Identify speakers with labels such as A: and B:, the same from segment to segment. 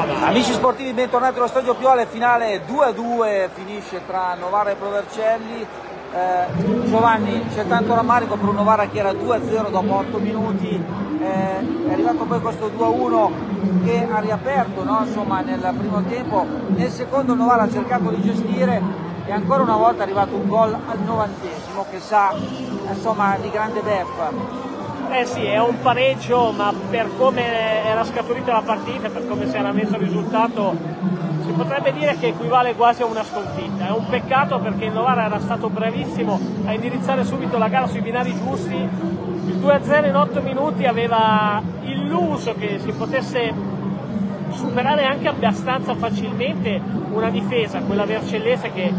A: Amici sportivi, bentornati allo Stadio Piole, finale 2-2 finisce tra Novara e Provercelli. Eh, Giovanni, c'è tanto rammarico per un Novara che era 2-0 dopo 8 minuti, eh, è arrivato poi questo 2-1 che ha riaperto no? Insomma, nel primo tempo, nel secondo Novara ha cercato di gestire e ancora una volta è arrivato un gol al novantesimo che sa insomma, di grande beffa.
B: Eh sì, è un pareggio, ma per come era scaturita la partita, per come si era messo il risultato, si potrebbe dire che equivale quasi a una sconfitta. È un peccato perché il Novara era stato bravissimo a indirizzare subito la gara sui binari giusti. Il 2-0 in 8 minuti aveva illuso che si potesse superare anche abbastanza facilmente una difesa, quella vercellese che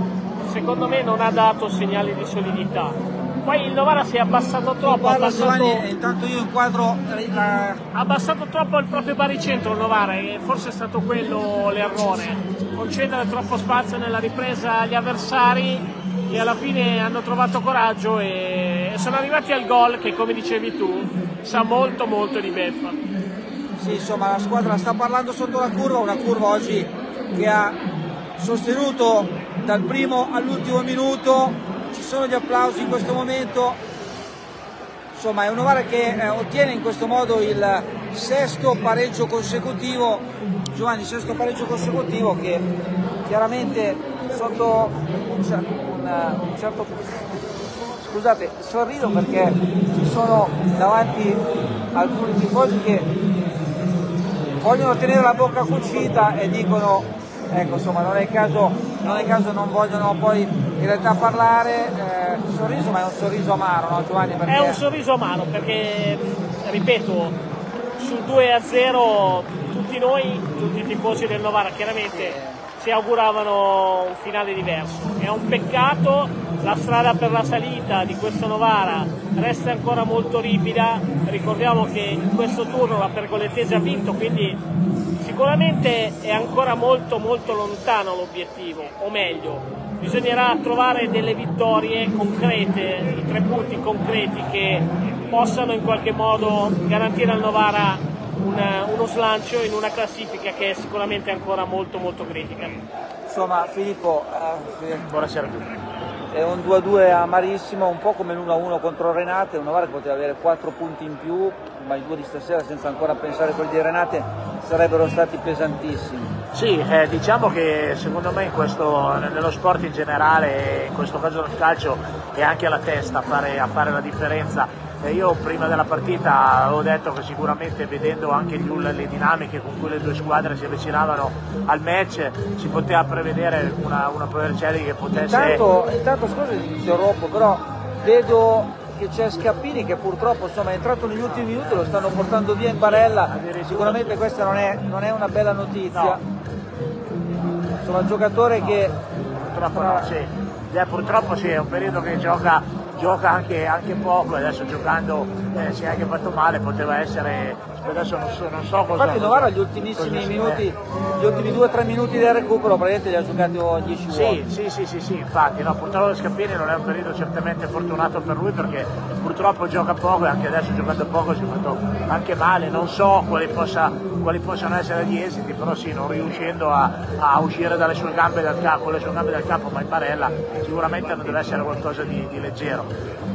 B: secondo me non ha dato segnali di solidità poi il Novara si è abbassato troppo.
A: Ha abbassato... intanto io inquadro.
B: Ha abbassato troppo il proprio baricentro il Novara e forse è stato quello l'errore. Concedere troppo spazio nella ripresa agli avversari e alla fine hanno trovato coraggio e sono arrivati al gol che come dicevi tu sa molto molto di beffa.
A: Sì, insomma la squadra sta parlando sotto la curva, una curva oggi che ha sostenuto dal primo all'ultimo minuto sono gli applausi in questo momento, insomma è un Novara che eh, ottiene in questo modo il sesto pareggio consecutivo, Giovanni, sesto pareggio consecutivo che chiaramente sotto un, un, un certo... Scusate, sorrido perché ci sono davanti alcuni tifosi che vogliono tenere la bocca cucita e dicono ecco insomma non è caso non, è caso non vogliono poi in realtà parlare, eh, sorriso ma è un sorriso amaro, no Giovanni?
B: Perché... È un sorriso amaro perché, ripeto, sul 2 a 0 tutti noi, tutti i tifosi del Novara chiaramente si auguravano un finale diverso. È un peccato, la strada per la salita di questo Novara resta ancora molto ripida, ricordiamo che in questo turno la Pergolettese ha vinto, quindi sicuramente è ancora molto molto lontano l'obiettivo, o meglio, bisognerà trovare delle vittorie concrete, i tre punti concreti che possano in qualche modo garantire al Novara una, uno slancio in una classifica che è sicuramente ancora molto molto critica.
A: Insomma Filippo,
B: eh, buonasera a tutti.
A: È un 2-2 amarissimo, un po' come l'1-1 contro Renate, un Novara che poteva avere 4 punti in più, ma i due di stasera senza ancora pensare a quelli di Renate sarebbero stati pesantissimi.
C: Sì, eh, diciamo che secondo me questo, nello sport in generale, in questo caso nel calcio, è anche la testa a fare, a fare la differenza. Io prima della partita avevo detto che sicuramente vedendo anche gli, le dinamiche con cui le due squadre si avvicinavano al match si poteva prevedere una, una Provercelli che potesse...
A: Intanto, intanto scusa ti interrompo, però vedo che c'è Scappini che purtroppo insomma, è entrato negli ultimi minuti, lo stanno portando via in barella, sicuramente questa non è, non è una bella notizia. No insomma un giocatore che
C: purtroppo, no, sì. eh, purtroppo sì, è un periodo che gioca, gioca anche, anche, poco, adesso giocando eh, si è anche fatto male, poteva essere adesso non so, non so cosa.
A: Infatti Novara gli ultimissimi minuti, gli ultimi 2-3 minuti del recupero praticamente li ha giocati 10
C: sì, sì, sì, sì, sì, infatti, no, purtroppo Scappini non è un periodo certamente fortunato per lui perché purtroppo gioca poco e anche adesso giocando poco si è fatto anche male, non so quali, possa, quali possano essere gli esiti, però sì, non riuscendo a, a uscire dalle sue gambe dal campo, con le sue gambe dal campo, ma in barella sicuramente non deve essere qualcosa di, di leggero.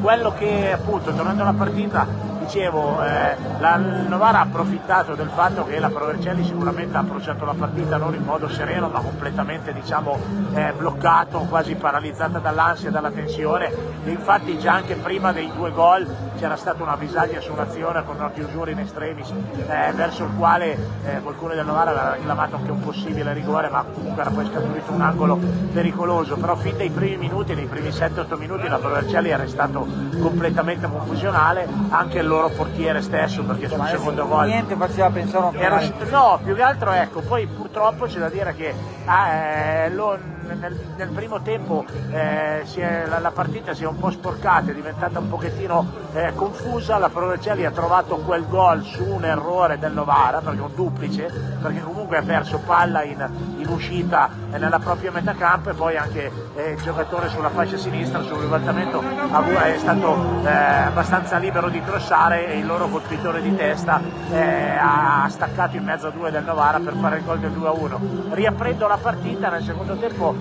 C: Quello che appunto, tornando alla partita, dicevo, eh, la Novara ha approfittato del fatto che la Provercelli sicuramente ha approcciato la partita non in modo sereno ma completamente diciamo, eh, bloccato, quasi paralizzata dall'ansia e dalla tensione. E infatti già anche prima dei due gol c'era stata una visaglia su un'azione con una chiusura in estremis eh, verso il quale eh, qualcuno del Novara aveva reclamato anche un possibile rigore ma comunque era poi scaturito un angolo pericoloso. Però fin dai primi minuti, nei primi 7-8 minuti la Provercelli era stato completamente confusionale. Anche il loro portiere stesso perché sul secondo gol
A: niente faceva pensare
C: Era, no più che altro ecco poi purtroppo c'è da dire che ah, eh, lo, nel, nel, primo tempo eh, è, la, la, partita si è un po' sporcata è diventata un pochettino eh, confusa. La Provercelli ha trovato quel gol su un errore del Novara perché un duplice perché comunque ha perso palla in, in uscita nella propria metà campo e poi anche eh, il giocatore sulla fascia sinistra sul ribaltamento è stato eh, abbastanza libero di crossare trovare il loro colpitore di testa eh, ha staccato in mezzo a due del Novara per fare il gol del 2-1. Riaprendo la partita nel secondo tempo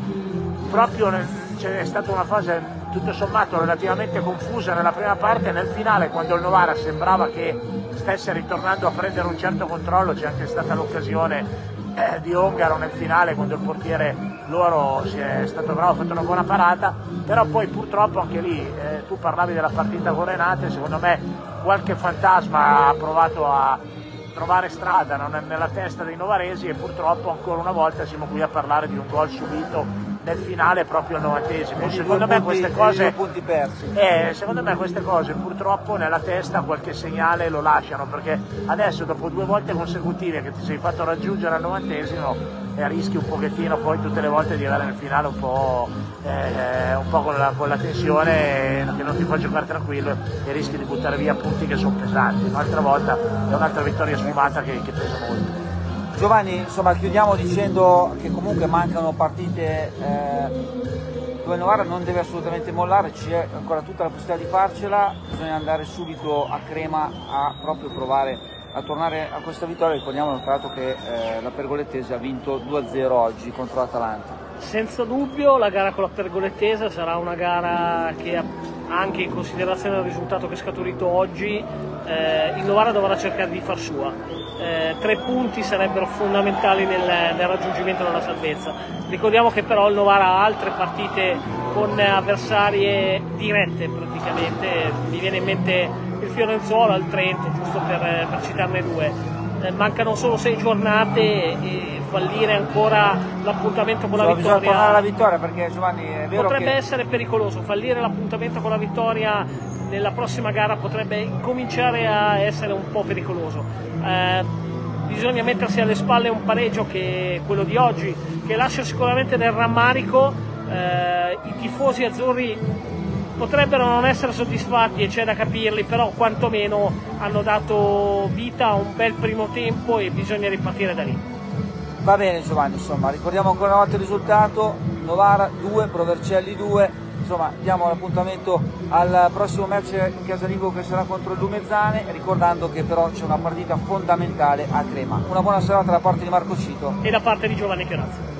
C: proprio c'è stata una fase tutto sommato relativamente confusa nella prima parte, nel finale quando il Novara sembrava che stesse ritornando a prendere un certo controllo, c'è anche stata l'occasione eh, di Ongaro nel finale quando il portiere loro si è stato bravo, ha fatto una buona parata, però poi purtroppo anche lì eh, tu parlavi della partita con Renate, secondo me qualche fantasma ha provato a trovare strada nella testa dei novaresi e purtroppo ancora una volta siamo qui a parlare di un gol subito nel finale proprio al novantesimo. Secondo me,
A: punti,
C: cose,
A: eh,
C: secondo me queste cose purtroppo nella testa qualche segnale lo lasciano perché adesso dopo due volte consecutive che ti sei fatto raggiungere al novantesimo e rischi un pochettino poi tutte le volte di arrivare nel finale un po', eh, un po con, la, con, la, tensione che non ti fa giocare tranquillo e rischi di buttare via punti che sono pesanti. Un'altra volta è un'altra vittoria sfumata che, che pesa molto.
A: Giovanni, insomma, chiudiamo dicendo che comunque mancano partite eh, dove Novara non deve assolutamente mollare, c'è ancora tutta la possibilità di farcela, bisogna andare subito a Crema a proprio provare a tornare a questa vittoria. Ricordiamo tra l'altro che eh, la Pergolettese ha vinto 2-0 oggi contro l'Atalanta.
B: Senza dubbio la gara con la Pergolettese sarà una gara che anche in considerazione del risultato che è scaturito oggi eh, il Novara dovrà cercare di far sua. Eh, tre punti sarebbero fondamentali nel, nel, raggiungimento della salvezza. Ricordiamo che però il Novara ha altre partite con avversarie dirette praticamente, mi viene in mente Fiorenzuola, il Trento, giusto per, per citarne due. Eh, mancano solo sei giornate e fallire ancora l'appuntamento con la
A: Insomma,
B: vittoria.
A: Bisogna tornare alla vittoria perché Giovanni è vero
B: Potrebbe
A: che...
B: essere pericoloso, fallire l'appuntamento con la vittoria nella prossima gara potrebbe cominciare a essere un po' pericoloso. Eh, bisogna mettersi alle spalle un pareggio che è quello di oggi, che lascia sicuramente del rammarico. Eh, I tifosi azzurri potrebbero non essere soddisfatti e c'è da capirli, però quantomeno hanno dato vita a un bel primo tempo e bisogna ripartire da lì.
A: Va bene Giovanni, insomma, ricordiamo ancora una volta il risultato, Novara 2, Provercelli 2, insomma diamo l'appuntamento al prossimo match in casalingo che sarà contro il Lumezzane ricordando che però c'è una partita fondamentale a Crema. Una buona serata da parte di Marco Cito.
B: E da parte di Giovanni Chiarazzi